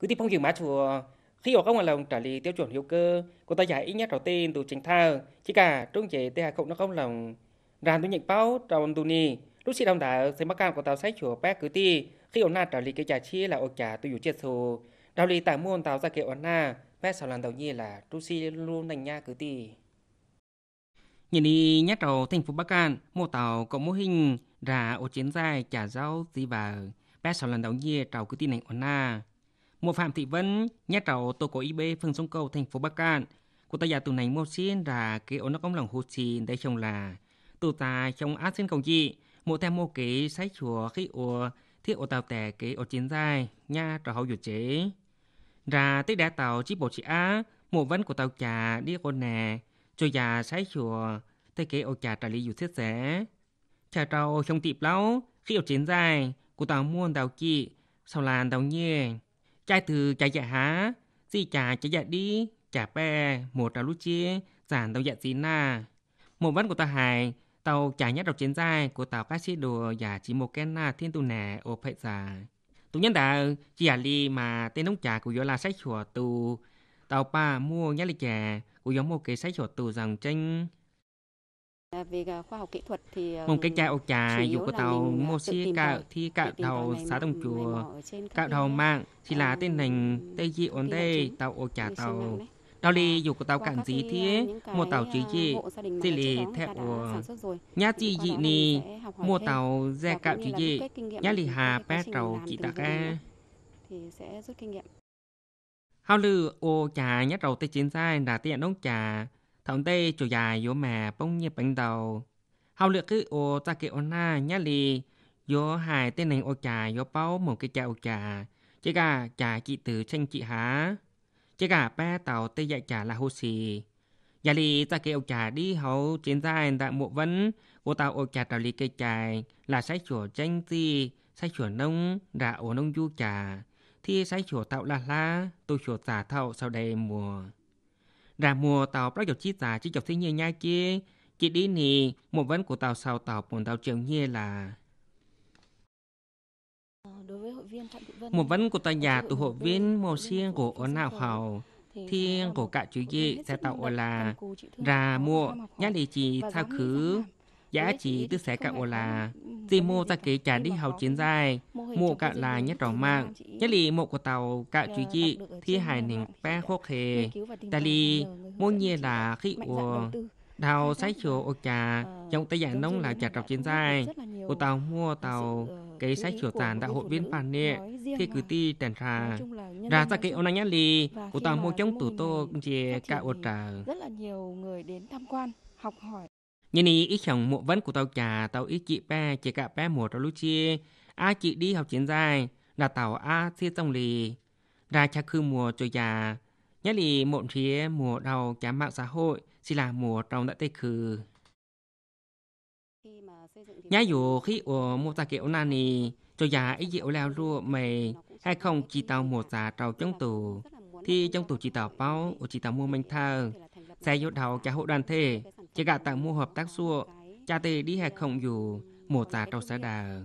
cứ tiếp phong dừng má chùa. Khi ở không lòng trả lý tiêu chuẩn hữu cơ, cô ta giải ít nhất đầu tiên từ chính thao chỉ cả trung chế tê không, nó không lòng. Ràn tôi nhận báo trong tu ni lúc sĩ đồng đã xây mắc cam của tàu sách chùa bé cứ ti. Khi ở na trả lý cái trả chi là ở trả chết số đạo lý tại muôn tàu ra kiểu ở na. Bé sau lần đầu nhiên là tu sĩ luôn nành nha cứ ti. Nhìn đi nhắc đầu thành phố Bắc An mô tàu có mô hình ra ổ chiến dài trả rau gì vào bé sau lần đầu nhiên tàu cứ ti nành ở na một phạm thị vân, nhà trầu tổ cổ ib phường sông cầu, thành phố Bắc cạn. Cô ta giả tù này mua xin là cái ổn nó công lòng hồ xin đây chồng là tù ta trong át xin công gì một theo mua cái sách chùa khi ủa thiết ổ tàu tè cái ổ chiến dài nha trò hậu dụ chế. Ra tích đá tàu chỉ bộ chị á một vấn của tàu trà đi con nè. Cho già sách chùa tới cái ổ trà trả lý dụ thiết rẻ trà trâu trong tiệp lâu khi ổ chiến dài của tàu muôn tàu chị sau làn tàu nhẹ trai từ chạy dạ há. Gì chả chạy dạ đi. Chả pe một trào lúc chia. Giản tàu dạ gì na. Một vấn của tàu hải, tàu chả nhất đọc chiến dài của tàu phát sĩ đồ giả chỉ một cái na thiên tu nè ô phải giả tụ nhân đạo chỉ là li mà tên nông trà của gió là sách chùa tù, tàu pa mua nhá li chè của gió một cái sách chùa tù rằng tranh về khoa học kỹ thuật thì một cái chai ô trà dù của tàu mua xí cạo thì cạo đầu xã đông chùa cạo đầu mạng thì là tên nành tây dị ổn đây tàu ô trà tàu Đào lì dù của tàu cạn gì thế một tàu chỉ gì thì lì theo chỉ gì nì một tàu xe cạo chỉ gì nhá lì hà bé tàu chỉ tạc a thì sẽ rút kinh nghiệm. Hao lư ô trà nhá tàu tây chiến sai là tiện đống trà thằng tây chủ nhà yếu mà bông nhiệt bánh đầu. Hầu lựa cứ ô ta kệ ô na, nhá lì. Yếu hài tên này ô trà yếu bao một cái trà ô trà chỉ cả trà chị từ tranh chị há. Chỉ cả ba tàu tây dạy trà là hô xì. Nhà lì, ta kêu trà đi, hầu chiến dài đã mộ vấn. Ô tàu ô trà tàu lì cây trà là sách chùa tranh gì sách chùa nông đã ổ nông du trà thì sách chùa tạo là la tôi chùa giả thậu sau đây mùa ra mùa tàu bắt dọc chi giả chỉ dọc thế như nhai kia. Chỉ đi nì một vấn của tàu sau tàu buồn tàu chiều như là một vấn của tòa nhà tụ hội viên màu xiên của ấn nào hào thiên của cả chú gì sẽ tạo là ra mua nhá đi chỉ sao khứ giá trị tức sẽ cả là chỉ mua ta kể trả đi học chiến dài mua cả là nhất trò mạng. Nhất lì một của tàu cả chú gì thi hài nền bé khô khề ta lì mua nhiên là khi của đào sách chùa ô trà trong tay dạng nông là trà trọc chiến dài của tàu mua tàu cái sách chùa tàn đạo hội viên phản nệ thì cứ ti tèn trà ra ra cái ông anh lì của tàu mua chống tủ tô về cả ô trà. Rất là nhiều người đến tham quan học hỏi. Như này ít chồng một vấn của tàu trà tàu ít chị bé chỉ cả bé một tàu lúc chia a chị đi học chiến dài, là tàu a xia tông lì. Ra cha khư mùa cho già nhất lì một phía mùa đầu cả mạng xã hội, chỉ là mùa trong đã tây khư nhá dù khi ở một ta kiểu nani cho già ấy dịu leo rùa mày, hay không chỉ tàu một giả tàu trong tù. Thì trong tù chỉ tàu bao ở chỉ tàu mua mình thơ. Xe vô đầu cả hộ đoàn thể chỉ cả tặng mua hợp tác xua. Cha tê đi hay không dù một giả tàu sẽ đà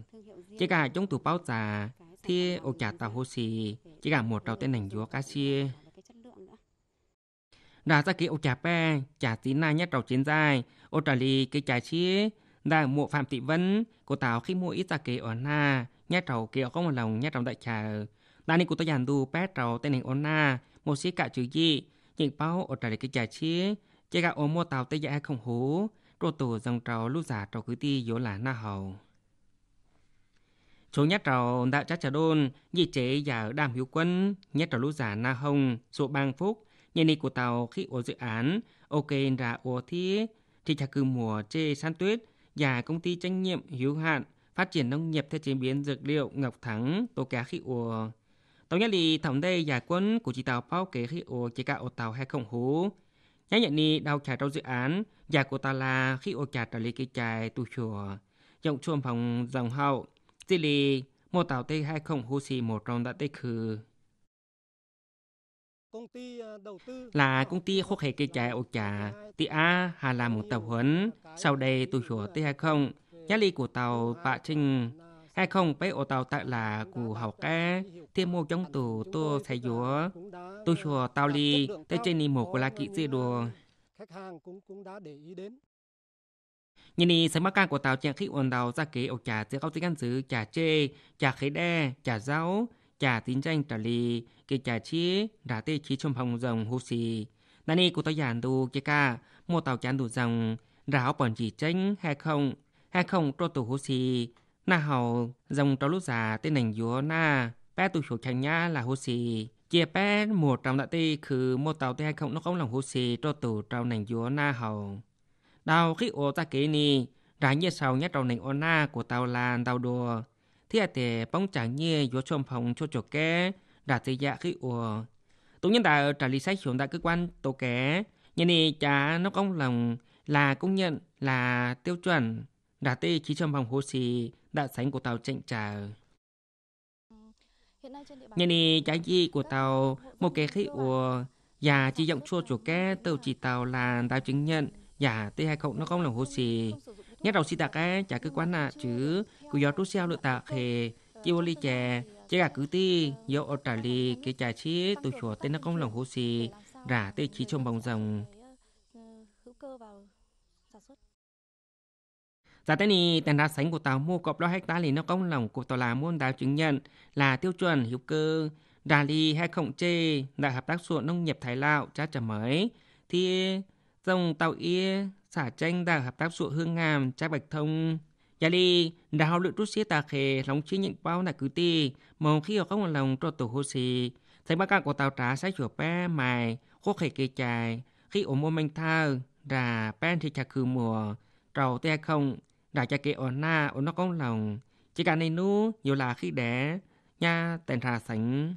chỉ cả chúng tù bao giả thì ô trả tàu hồ xì, chỉ cả một tàu tên nành vua cá xia. Đã ra cái ô trà pe trà tí na nhất tàu chiến dài ô trà lì cái trà chia đã mộ phạm thị vân. Của tàu khi mua ít ra cái ở na nhất trầu kia có một lòng nhất tàu đại trà. Đã nên của tôi dàn đu bè tàu tên nành ô na, một xí cả chữ gì. Những bao ô trà lì cái trà chia chỉ cả ô mua tàu tây dạ không hú. Rồi tù dòng trầu lúc giả trầu cứ ti dỗ là na hầu số nhất trào đã chắc chả đôn, nhị chế giả đàm hiếu quân nhất trào lũ giả na hồng số bang phúc nhà ni của tàu khi ở dự án ok ra ở thi thì chắc cư mùa chê san tuyết và công ty trách nhiệm hữu hạn, phát triển nông nghiệp theo chế biến dược liệu Ngọc Thắng, tố cá khi ủa. Tàu nhất lì thẩm đây giả quân của chị tàu bao kế khi ủa chế cả ô tàu hay không hú. Nhá nhận đi đào trả trong dự án giả của ta là khi ủa trả trả lý cây trài tu chùa. Dòng chuông phòng dòng hậu. Lì một tàu tây hay không hú xì một trong đã tây khử là công ty khúc hệ cây trà ô trà thì A hà làm một tàu huấn. Sau đây tôi sửa tới hay không giá ly của tàu bạ trinh hay không bé ô tàu tại là của học ca thêm một trong tù tôi sẽ dúa. Tôi chùa tàu ly tới trên đi một của là kỹ dê đùa. Khách hàng cũng cũng đã để ý đến nhìn đi sẽ mắc ca của tàu chẳng khi ổn đầu ra kế ổ trà sẽ có tiếng ăn giữ trà chê trà khế đe trà rau trà tín tranh trà ly kê trà chi đã tê chi trong phòng rồng hô xì. Nani của tàu giàn đù kê ca một tàu chán đủ rằng ráo bọn chỉ tranh hay không hay không cho tù hô xì. Na hầu dòng trâu lúc già, tên nành dúa na bé tù chủ chẳng nhá là hô xì. Chia bé một trong đại tê khứ một tàu tê hay không nó không lòng hô xì cho tù trâu nành dúa na hầu đào khi ô ta kế ni đã nhớ sau nhá trâu nành ô na của tàu làn tàu đùa. Thì tệ bóng chẳng nhé dúa chôm phòng cho chỗ kế đã tê dạ khi ô. Tụ nhân đạo trả lý sách xuống tại cơ quan tổ kế nhà này chả nó không lòng là công nhận là tiêu chuẩn. Đã tê chỉ trong vòng hồ xì đã sánh của tàu chạy trả nhà này trái gì của tàu một cái khí ùa và chỉ giọng chua chủ cái tàu chỉ tàu là tàu chứng nhận dạ tê hai không? Nó không là hồ sơ nhất đầu xì tạc cái trả cơ quan là chứ. Cứ gió trút xeo được tạc hề chỉ vô ly chè. Chỉ cả cứ ti dấu ở trả ly cái trà chi tôi chùa tên nó không là hồ sơ rả tê chỉ trong bóng rồng. Giả tên này, tên đá sánh của tàu mua cọp lo hecta thì nó công lòng của tàu là môn đào chứng nhận là tiêu chuẩn hữu cơ. Đà ly hay không chê đại hợp tác ruộng nông nghiệp Thái Lào cha trả mới. Thì dòng tàu y xả tranh đại hợp tác ruộng hương ngàm cha bạch thông gia đi, đào lượng rút xí tà khề lòng chí nhận bao là cứ ti, mong khi ở không lòng cho tổ hô xì. Thấy bác cả của tàu trả sẽ chùa bé mài, khô khề kê chài, khi ổ mô manh thơ, ra bên thì chà khử mùa, trầu te không, đã chà kê ổn na ổn nó không lòng chỉ cả này nu nhiều là khi đẻ nha tên ra sánh